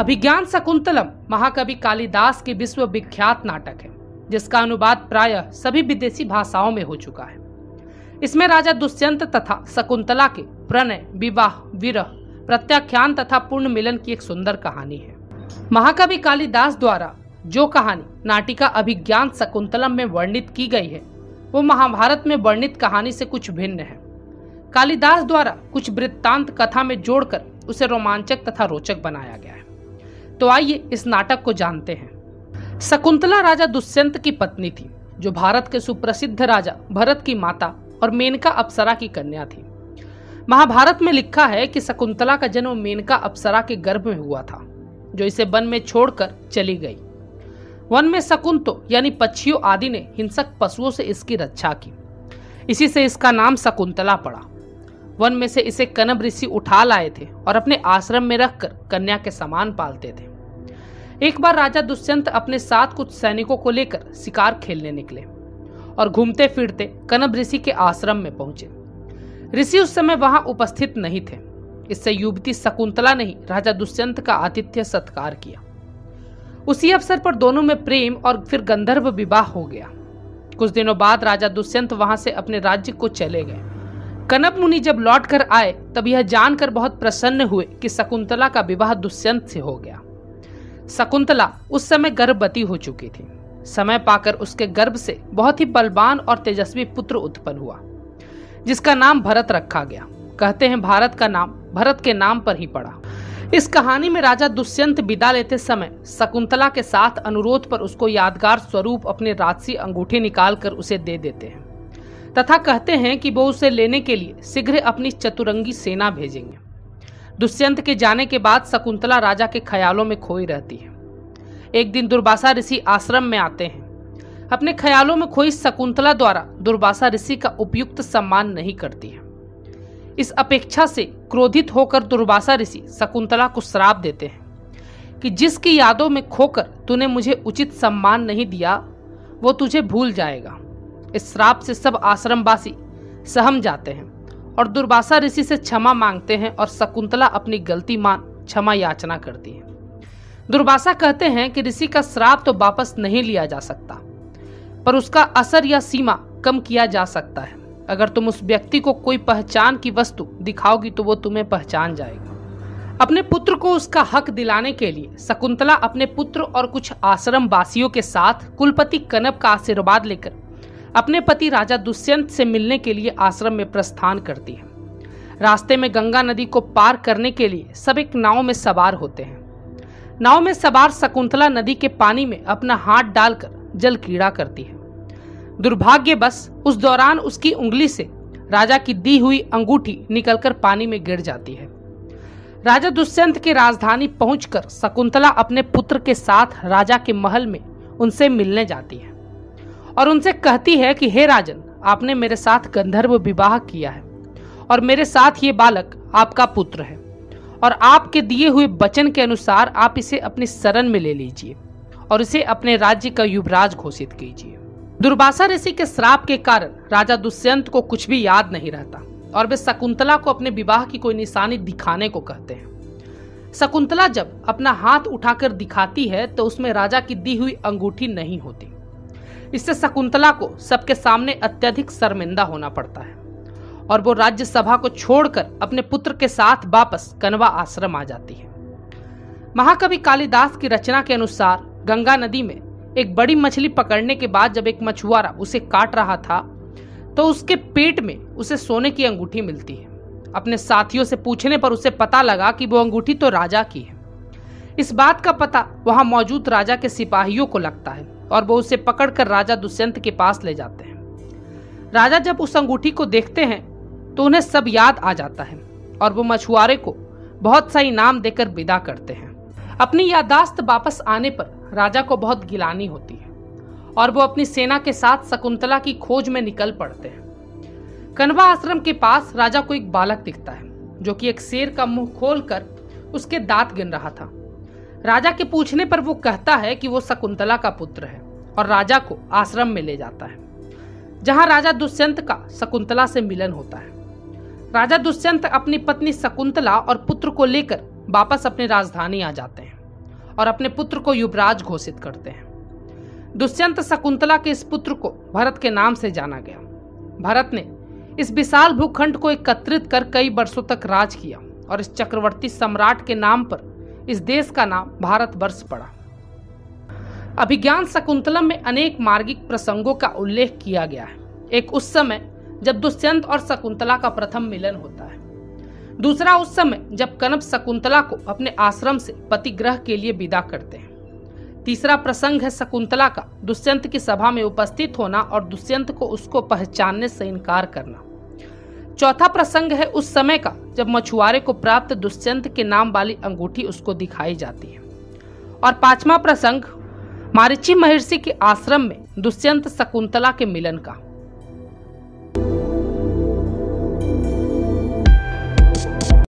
अभिज्ञान शकुंतलम महाकवि कालिदास की विश्व विख्यात नाटक है, जिसका अनुवाद प्राय सभी विदेशी भाषाओं में हो चुका है। इसमें राजा दुष्यंत तथा शकुंतला के प्रणय, विवाह, विरह, प्रत्याख्यान तथा पूर्ण मिलन की एक सुंदर कहानी है। महाकवि कालिदास द्वारा जो कहानी नाटिका अभिज्ञान शकुंतलम में वर्णित की गई है, वो महाभारत में वर्णित कहानी से कुछ भिन्न है। कालिदास द्वारा कुछ वृत्तांत कथा में जोड़कर उसे रोमांचक तथा रोचक बनाया गया है। तो आइए इस नाटक को जानते हैं। शकुंतला राजा दुष्यंत की पत्नी थी, जो भारत के सुप्रसिद्ध राजा भरत की माता और मेनका अप्सरा की कन्या थी। महाभारत में लिखा है कि शकुंतला का जन्म मेनका अप्सरा के गर्भ में हुआ था, जो इसे वन में छोड़कर चली गई। वन में शकुंतो यानी पक्षियों आदि ने हिंसक पशुओं से इसकी रक्षा की। इसी से इसका नाम शकुंतला पड़ा। वन में से इसे कनब ऋषि उठा लाए थे और अपने आश्रम में रखकर कन्या के समान पालते थे। एक बार राजा दुष्यंत अपने साथ कुछ सैनिकों को लेकर शिकार खेलने निकले और घूमते फिरते कनब ऋषि के आश्रम में पहुँचे। ऋषि उस समय वहाँ उपस्थित नहीं थे। इससे युवती शकुंतला ने राजा दुष्यंत का आतिथ्य सत्कार किया। उसी अवसर पर दोनों में प्रेम और फिर गंधर्व विवाह हो गया। कुछ दिनों बाद राजा दुष्यंत वहाँ से अपने राज्य को चले गए। कनब मुनि जब लौट कर आए, तब यह जानकर बहुत प्रसन्न हुए कि शकुंतला का विवाह दुष्यंत से हो गया। शकुंतला उस समय गर्भवती हो चुकी थी। समय पाकर उसके गर्भ से बहुत ही बलवान और तेजस्वी पुत्र उत्पन्न हुआ, जिसका नाम भरत रखा गया। कहते हैं भारत का नाम, भरत के नाम पर ही पड़ा। इस कहानी में राजा दुष्यंत विदा लेते समय शकुंतला के साथ अनुरोध पर उसको यादगार स्वरूप अपने राजसी अंगूठे निकालकर उसे दे देते हैं, तथा कहते हैं कि वो उसे लेने के लिए शीघ्र अपनी चतुरंगी सेना भेजेंगे। दुष्यंत के जाने के बाद शकुंतला राजा के ख्यालों में खोई रहती है। एक दिन दुर्वासा ऋषि आश्रम में आते हैं। अपने ख्यालों में खोई शकुंतला द्वारा दुर्वासा ऋषि का उपयुक्त सम्मान नहीं करती है। इस अपेक्षा से क्रोधित होकर दुर्वासा ऋषि शकुंतला को श्राप देते हैं कि जिसकी यादों में खोकर तूने मुझे उचित सम्मान नहीं दिया, वो तुझे भूल जाएगा। इस श्राप से सब आश्रमवासी सहम जाते हैं। और दुर्वासा ऋषि से क्षमा मांगते हैं और शकुंतला अपनी गलती मान क्षमा याचना करती है। दुर्वासा कहते हैं कि ऋषि का श्राप तो वापस नहीं लिया जा सकता, पर उसका असर या सीमा कम किया जा सकता है। अगर तुम उस व्यक्ति को कोई पहचान की वस्तु दिखाओगी तो वो तुम्हें पहचान जाएगा। अपने पुत्र को उसका हक दिलाने के लिए शकुंतला अपने पुत्र और कुछ आश्रम वासियों के साथ कुलपति कनब का आशीर्वाद लेकर अपने पति राजा दुष्यंत से मिलने के लिए आश्रम में प्रस्थान करती है। रास्ते में गंगा नदी को पार करने के लिए सब एक नाव में सवार होते हैं। नाव में सवार शकुंतला नदी के पानी में अपना हाथ डालकर जल क्रीड़ा करती है। दुर्भाग्य बस उस दौरान उसकी उंगली से राजा की दी हुई अंगूठी निकलकर पानी में गिर जाती है। राजा दुष्यंत की राजधानी पहुंचकर शकुंतला अपने पुत्र के साथ राजा के महल में उनसे मिलने जाती है। और उनसे कहती है कि, हे राजन, आपने मेरे साथ गंधर्व विवाह किया है और मेरे साथ ये बालक आपका पुत्र है और आपके दिए हुए वचन के अनुसार आप इसे अपनी शरण में ले लीजिए और इसे अपने राज्य का युवराज घोषित कीजिए। दुर्वासा ऋषि के श्राप के कारण राजा दुष्यंत को कुछ भी याद नहीं रहता और वे शकुंतला को अपने विवाह की कोई निशानी दिखाने को कहते हैं। शकुंतला जब अपना हाथ उठाकर दिखाती है तो उसमें राजा की दी हुई अंगूठी नहीं होती। इससे शकुंतला को सबके सामने अत्यधिक शर्मिंदा होना पड़ता है और वो राज्यसभा को छोड़कर अपने पुत्र के साथ वापस कनवा आश्रम आ जाती है। महाकवि कालिदास की रचना के अनुसार गंगा नदी में एक बड़ी मछली पकड़ने के बाद जब एक मछुआरा उसे काट रहा था तो उसके पेट में उसे सोने की अंगूठी मिलती है। अपने साथियों से पूछने पर उसे पता लगा कि वो अंगूठी तो राजा की है। इस बात का पता वहाँ मौजूद राजा के सिपाहियों को लगता है। और वो उसे पकड़कर राजा दुष्यंत के पास ले जाते हैं। राजा जब उस अंगूठी को देखते हैं तो उन्हें सब याद आ जाता है और वो मछुआरे को बहुत सा इनाम देकर विदा करते हैं। अपनी यादाश्त वापस आने पर राजा को बहुत गिलानी होती है और वो अपनी सेना के साथ शकुंतला की खोज में निकल पड़ते हैं। कनवा आश्रम के पास राजा को एक बालक दिखता है, जो कि एक शेर का मुँह खोलकर उसके दांत गिन रहा था। राजा के पूछने पर वो कहता है कि वो शकुंतला का पुत्र है और राजा को आश्रम में ले जाता है, जहाँ राजा दुष्यंत का शकुंतला से मिलन होता है। राजा दुष्यंत अपनी पत्नी शकुंतला और पुत्र को लेकर वापस अपनी राजधानी आ जाते हैं और अपने पुत्र को युवराज घोषित करते हैं। दुष्यंत शकुंतला के इस पुत्र को भरत के नाम से जाना गया। भरत ने इस विशाल भूखंड को एकत्रित कर कई वर्षों तक राज किया और इस चक्रवर्ती सम्राट के नाम पर इस देश का नाम भारतवर्ष पड़ा। अभिज्ञान शकुंतलम में अनेक मार्गिक प्रसंगों का उल्लेख किया गया है। एक उस समय जब दुष्यंत और शकुंतला का प्रथम मिलन होता है। दूसरा उस समय जब कनब शकुंतला को अपने आश्रम से पतिग्रह के लिए विदा करते हैं। तीसरा प्रसंग है शकुंतला का, दुष्यंत की सभा में उपस्थित होना और दुष्यंत को उसको पहचानने से इनकार करना। चौथा प्रसंग है उस समय का, जब मछुआरे को प्राप्त दुष्यंत के नाम वाली अंगूठी उसको दिखाई जाती है। और पांचवा प्रसंग, मारिची महर्षि के आश्रम में दुष्यंत शकुंतला के मिलन का।